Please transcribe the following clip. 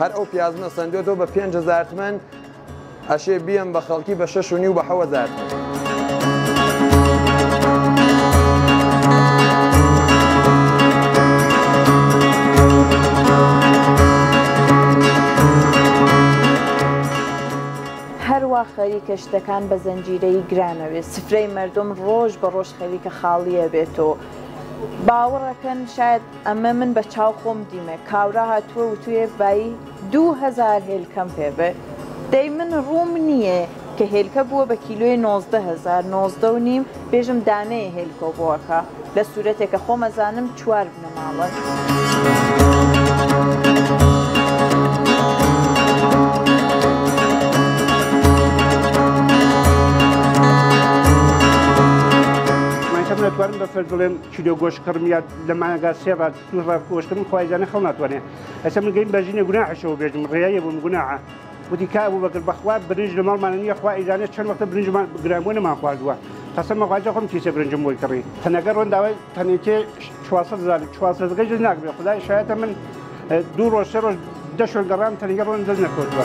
هەر ئەو پیازمە سەندۆتەوە بە پێنج هەزار تمەن ئەشێ بیەم بە خەڵکی بە شەش و نیو بە حەوەزار تمەن. هەروا خەریکە شتەکان بە زەنجیرەیی گران ئەبێت، سفرەی مەردم ڕۆژ بە ڕۆژ خەریکە خاڵییە بێت و باوەڕەکەن شایەد، ئەمە من بە چاو خۆم دیمە کابرا هاتوە وتویە بایی دوو هەزار هێلکەم پێ بەر دەی من ڕووم نیە کە هێلکە بووە بە کیلۆی نۆزدە هەزار نۆزدە و نیم بێژم دانەیە هێلکەو بۆکە لە سورەتێ کە خۆم ئەزانم چوار بنەماڵەن. چلۆ گۆشت کڕم یا لە مانگا سێ ڕات دوو ڕات گۆشت کڕم خوایزانە خەڵ ناتوانێ ئەسە من گەیم بەژینە گوناحشەوە بێژم ڕێیە بووم گوناعە وتی کا بوو بەکرد بەخوا برنج لە ماڵمانە نییە خوا ئیزانە چەند وەختە برنجمان گرانبووە نەمان خواردووە قەسە مەخوازە خۆم کیسە برنجم بۆی کڕی تەنەکە ڕۆن داوای تەنێکێ 400 زاری 400 گەژ ناکرێت خدای شایەتە من دوو ڕۆژ سێ ڕۆژ دە شوێن گەڕام تەنگە ڕۆن دەست نەکەوتوە.